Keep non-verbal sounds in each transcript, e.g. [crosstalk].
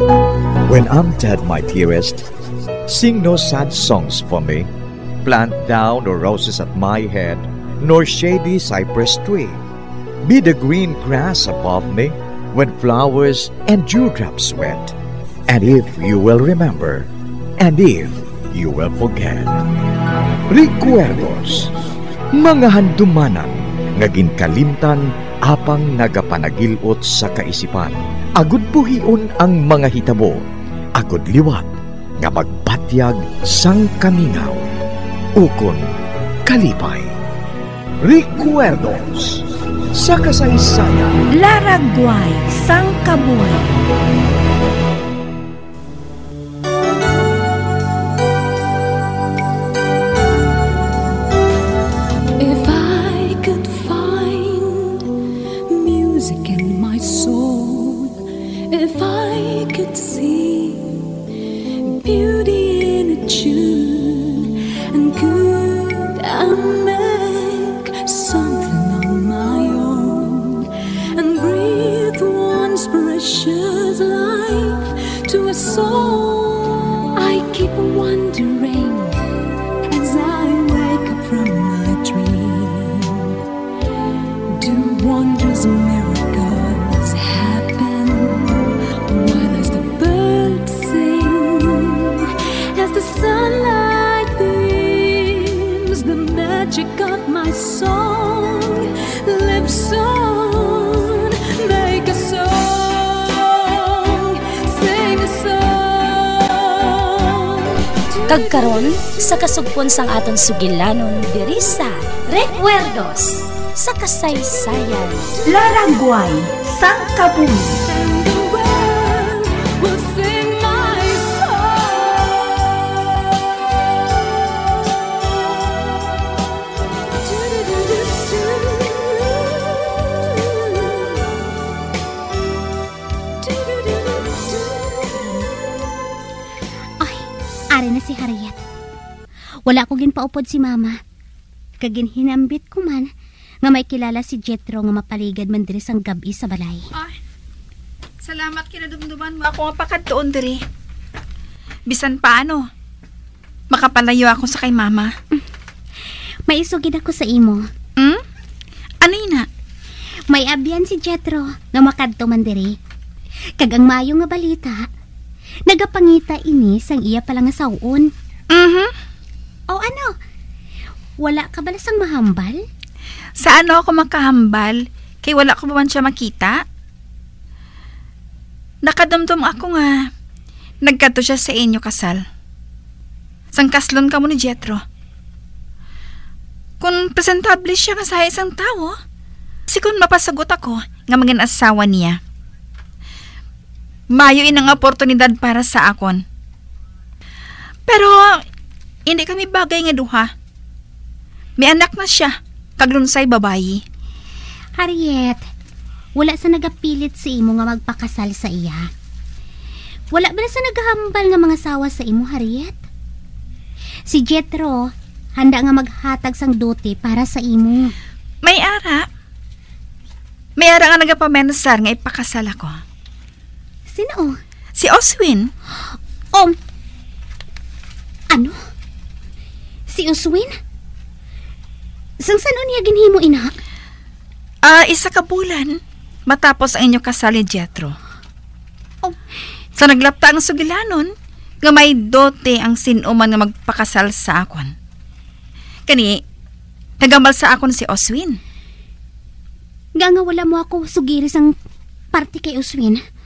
When I'm dead, my dearest, sing no sad songs for me. Plant down no roses at my head, nor shady cypress tree. Be the green grass above me when flowers and dewdrops wet. And if you will remember, and if you will forget. Recuerdos, mga handumanan, ngagin kalimtan, apang nagapanagilot sa kaisipan. Agud buhion ang mga hitabo, agud liwat, nga magpatyag sang kamingaw. Ukon, kalipay. Recuerdos, sa kasaysayan. Laragway, Sangkabuhay. If found. Kagkaron sa kasugpon sang aton sugilanon diri sa Recuerdos sa kasaysayan. Laragway, Sangkabuhay. Ari na si Harriet. Wala ko ginpaupod si mama. Kaginhinambit ko man nga may kilala si Jetro nga mapaligad man diri sang gabi sa balay. Ay, salamat kinadumduman mo ako nga pakadtoon diri. Bisan paano, makapalayo ako sa kay mama. May isugid ako sa imo. Hmm? Ano na? May abyan si Jetro nga makadto man diri. Kag ang mayo nga balita, nagapangita ini sang iya pala nga sawon. Mhm. O ano? Wala ka ba sang mahambal? Sa ano ako makahambal? Kay wala ko ba man siya makita? Nakadumdum ako nga. Nagkato siya sa inyo kasal. Sangkaslon ka mo ni Jetro. Kung presentable siya nga sa isang tao, si kung mapasagot ako nga maging asawa niya. Mayo inang oportunidad para sa akon. Pero, hindi kami bagay nga duha. May anak na siya, kaglunsay babayi. Harriet, wala sa nagapilit sa imo nga magpakasal sa iya. Wala ba na sa naghahambal nga mga sawa sa imo, Harriet? Si Jetro, handa nga maghatag sang duty para sa imo. May ara. May ara nga nagapamensar nga ipakasal ako. Sino? Si Oswin. Um, ano? Si Uswin? Sang saan niya ginhimo ina? Ah, isa ka bulan. Matapos ang inyo kasal ni Jetro. Oh. Sa naglapta ang sugilanon, nga may dote ang sinuman nga magpakasal sa akon. Kani, nagambal sa akon si Oswin. Nga nga wala mo ako sugiri sang party kay Uswin.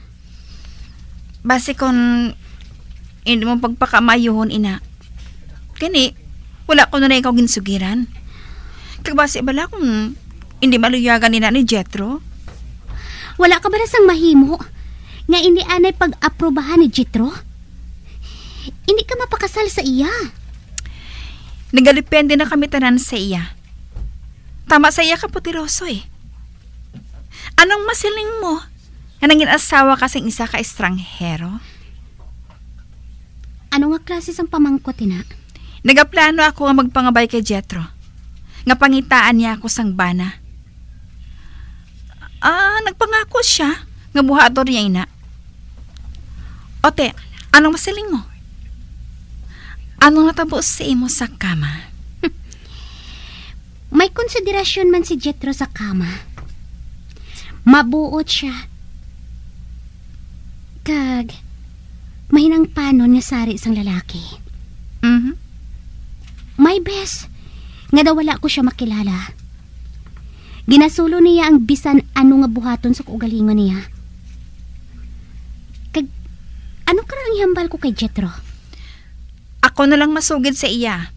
Base kon hindi mo pagpakamayuhon ina. Kani, wala ko na na ikaw ginsugiran. Kagbase bala kung hindi maluyagan ni na ni Jetro. Wala ka ba na sang mahimo? Nga hindi anay pag-aprobahan ni Jitro? Hindi ka mapakasal sa iya. Nagalipende na kami tanan sa iya. Tama sa iya ka putiroso eh. Anong masiling mo? Na nangin asawa ka sa isa ka estranghero? Ano nga klase sang pamangkot ina? Nagaplano ako nga magpangabay kay Jetro. Nga pangitaan niya ako sang bana. Ah, nagpangako siya nga buhator niya ina. Ote, anong masiling mo? Anong natabo sa imo sa kama? [laughs] May konsiderasyon man si Jetro sa kama. Mabuot siya. Kag, mahinang panon nga sari sang lalaki. Mhm. My best, nga daw wala ko siya makilala. Ginasulo niya ang bisan ano nga buhaton sa kaugalingon niya. Kag, ano ka ang ihambal ko kay Jetro? Ako na lang masugid sa iya.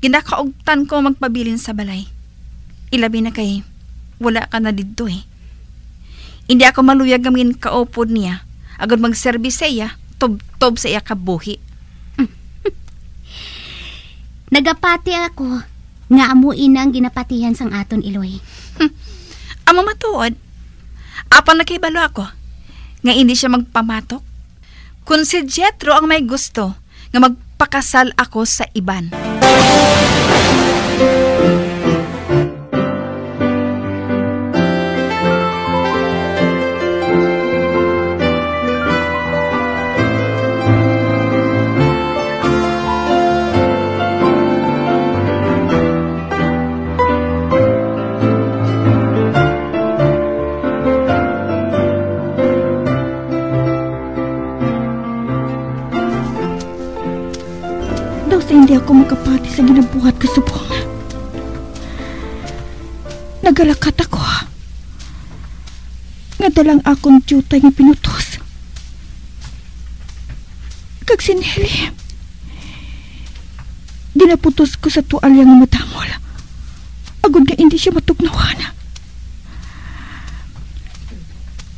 Ginakaugtan ko magpabilin sa balay. Ilabi na kay wala ka na dito eh. Hindi ako maluyag gamin kaupod niya. Agad mag-service sa iya, tob-tob sa iya kabuhi. [laughs] Nagapati ako nga amuin na ang ginapatihan sang aton Iloy. Amo matuod. Apan nakibalo ako. Nga hindi siya magpamatok. Kung si Jetro ang may gusto, nga magpakasal ako sa iban. Daw Nagalakat ako. Nga dalang akong tiyutay nga pinutos. Kag si Nelly. Ginaputos ko sa tuwalya nga matamol. Agod nga hindi siya matugnawan.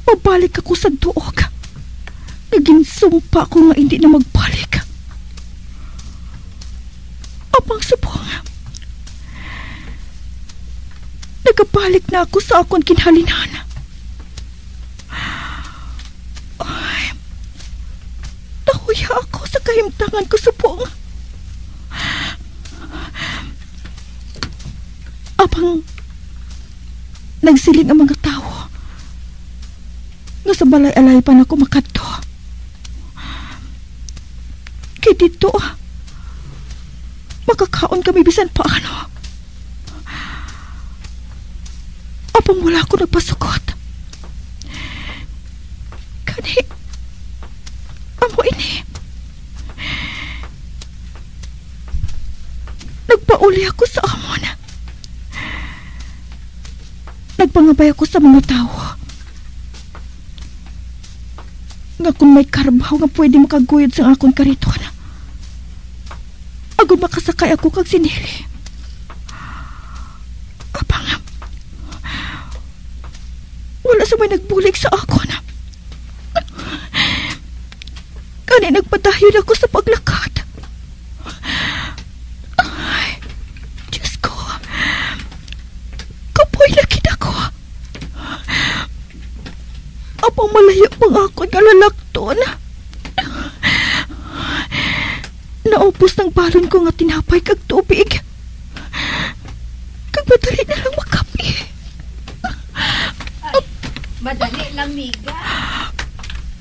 Pabalik ako sa duog. Naginsumpa ko nga hindi na magbalik. Apang subong. Nagabalik na ako sa akong kinhalinan. Ay, nahuya ako sa kahimtangan ko subong. Apang nagsiling ang mga tao. Nga sa balay-alay pa na ako makadto. Kay dito, makakaon kami bisan paano. Apang wala ako nagpasukot. Kani, amo ini. Nagpauli ako sa amon. Nagpangabay ako sa mga tao. Nga kung may karbaw nga pwede makaguyod sa akong kariton. Agod makasakay ako kag sinili. Abang, may nagbulig sa ako na. Kani nagpadayon ako sa paglakat. Ay, Diyos ko. Kapoy lagi ako. Apang malayo pang ako nga lalakton. Naupos ng balon ko nga tinapay kag tubig. Kag madali na lang makapi. Madali lang, Miga.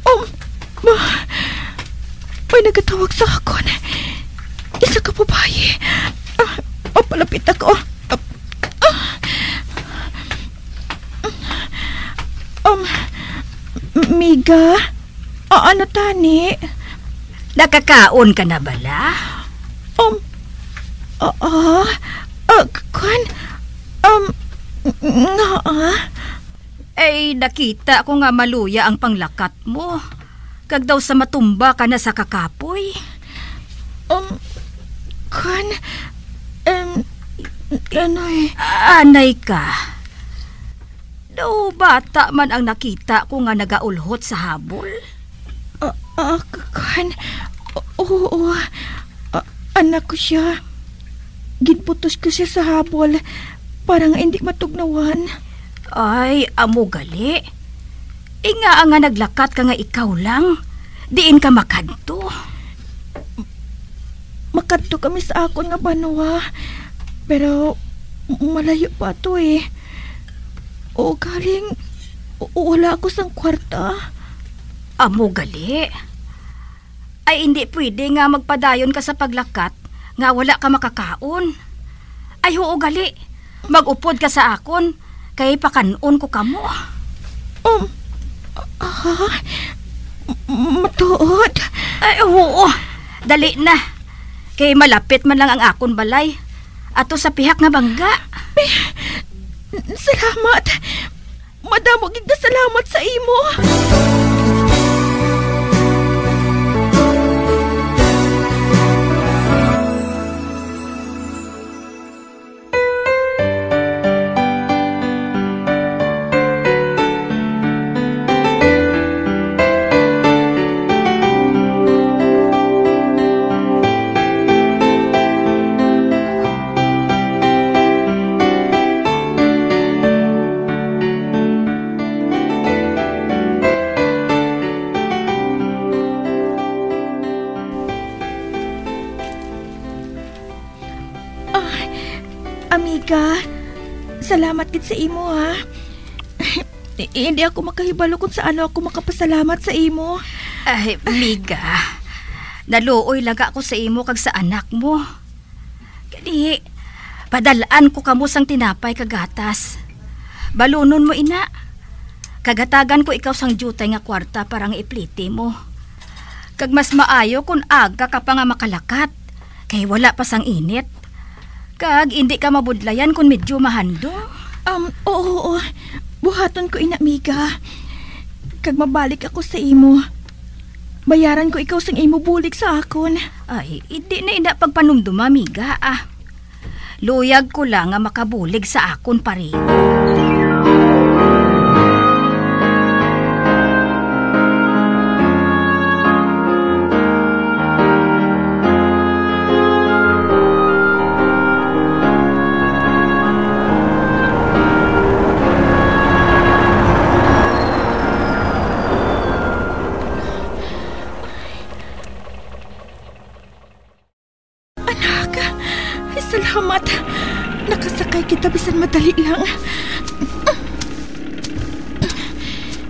Um, ma, may nagatawag sa akon. Isa ka babae. Ah, oh, palapit ako. Ah, ah. Um, Miga? Ah, ano tani? Nakakaon ka na bala? Um, ah, ah, ah, kwan, um, nga, ah, Ay, nakita ko nga maluya ang panglakat mo. Kag daw sa matumba ka na sa kakapoy. um, kwan, um, eh, Anay ka. Daw bata man ang nakita ko nga nagaulhot sa habol. ah, ah, kwan, oo, ah, anak ko siya. Ginputos ko siya sa habol, parang hindi matugnawan. Ay, amo gali. Inga nga naglakat ka nga ikaw lang. Diin ka makadto. Makadto kami sa akon nga banwa, pero malayo pa to eh. O galing, wala ako sang kwarta. Amo gali. Ay hindi pwede nga magpadayon ka sa paglakat nga wala ka makakaon. Ay oo gali, magupod ka sa akon, kay pakanon ko kamo. Um, ah, matuod. Ay oo, dali na. Kay malapit man lang ang akon balay. Ato sa pihak nga bangga. Salamat. Madamo gid salamat sa imo. Amiga, salamat gid sa imo ha. I- [laughs] Hindi ako makahibalo kung sa ano ako makapasalamat sa imo. Ay, miga. Naluoy laga ko sa imo kag sa anak mo. Kani, padalaan ko kamo sang tinapay kagatas. Balunon mo ina. Kagatagan ko ikaw sang jutay nga kwarta parang ipliti mo. Kag mas maayo kung aga ka pa nga makalakat. Kay wala pa sang init. Kag hindi ka mabudlayan kung medyo mahandong. Um, oo, oo. Buhaton ko ina, amiga. Kag mabalik ako sa imo. Bayaran ko ikaw sang imo bulik sa akon. Ay, hindi na ina pagpanumduma, miga, ah. Luyag ko lang nga makabulig sa akon pare. Salamat. Nakasakay kita bisan madali lang.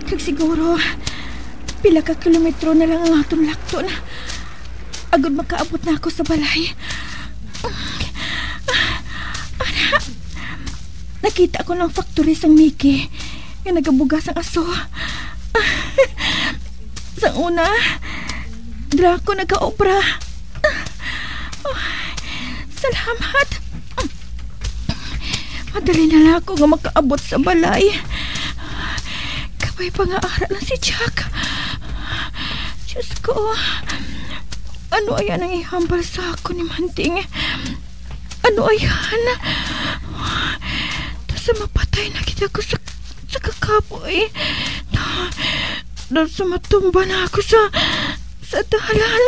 Kag siguro, pila ka kilometro na lang ang aton lakton. Agod makaabot na ako sa balay. Ana, nakita ko ng factory sang Mickey nga nagabugas ang aso. Sa una, dra ko nag-obra. Salamat. Madali na lang ako nga makaabot sa balay. Kapay pa nga aral si Jack. Diyos ko. Ano ayan ang ihambal sa ako ni Manting? Ano ayan? Tapos mapatay na kita ko sa, sa kakapoy. Tapos matumba na ako sa sa dalan.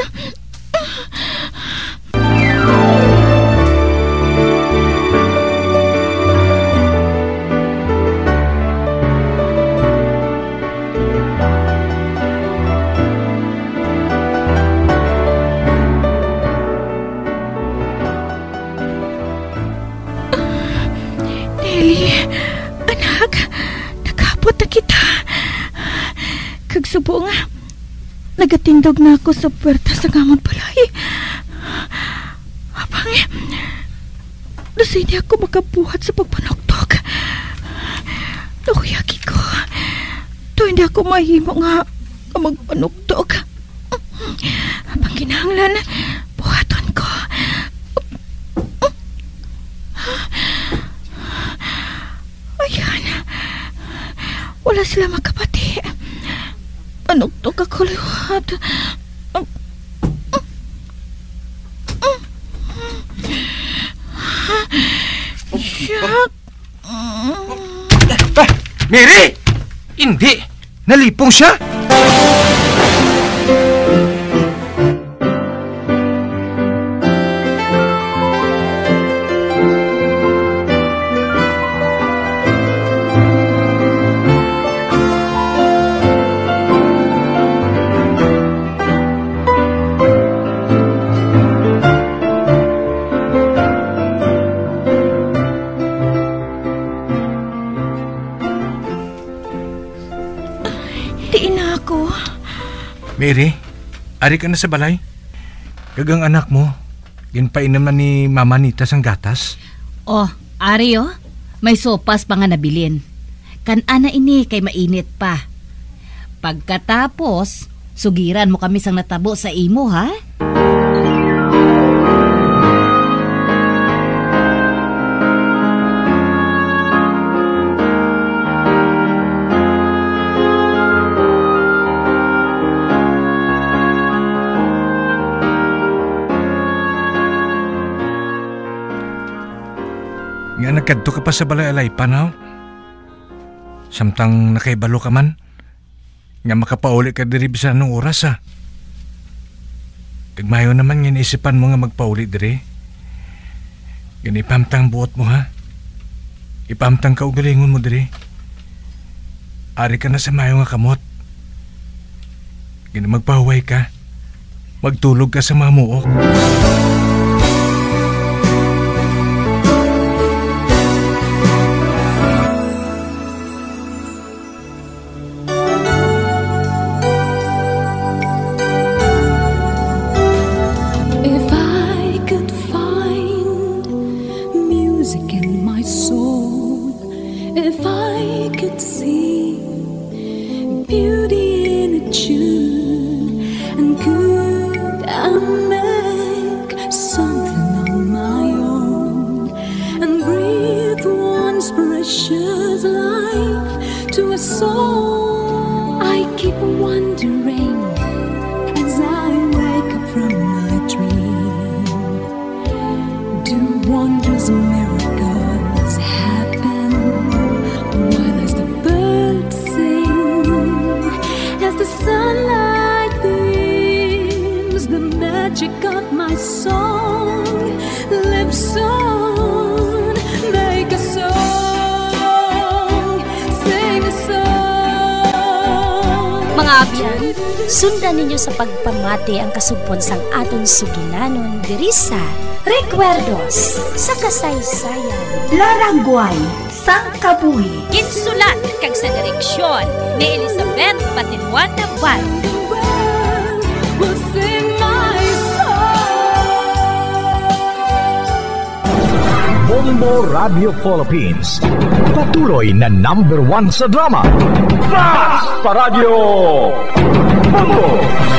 Nagatindog na ako sa puwerta sa gamon balay. Abang, nasa hindi ako makabuhat sa pagpanoktok. Nakuyaki ko. To hindi ako mahimo nga magpanuktok. Abang kinahanglan, buhaton ko. Ayan. Wala sila makapati. Panugtog ako liwat. Siyak. Ah, Mary! Hindi! Nalipong siya! Mary, Ari ka na sa balay? Kagang anak mo, ginpainom na ni Mama Nita sang gatas. Oh, ari oh. May sopas pa nga nabilin. Kan-ana ini kay mainit pa. Pagkatapos, sugiran mo kami sang natabo sa imo, ha? Nga nagkadto ka pa sa balay alay panaw. Samtang nakaibalo ka man. Nga makapauli ka diri bisa nung oras ha. Kagmayo naman nga isipan mo nga magpauli diri. Yan ipamtang buot mo ha. Ipamtang ka ugalingon mo diri. Ari ka na sa mayo nga kamot. Gina magpahuway ka. Magtulog ka sa mamuok. Life to a soul, Mga abyan, sundan ninyo sa pagpamati ang kasugpon sang aton suginanon diri sa Recuerdos sa kasaysayan. Laragway sang kabuhi. Ginsulat kag sa direksyon ni Elizabeth Patinwan Naval. The world Bombo Radio Philippines. Patuloy na number one sa drama. Fast Paradyo! Bombo!